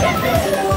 Enfim.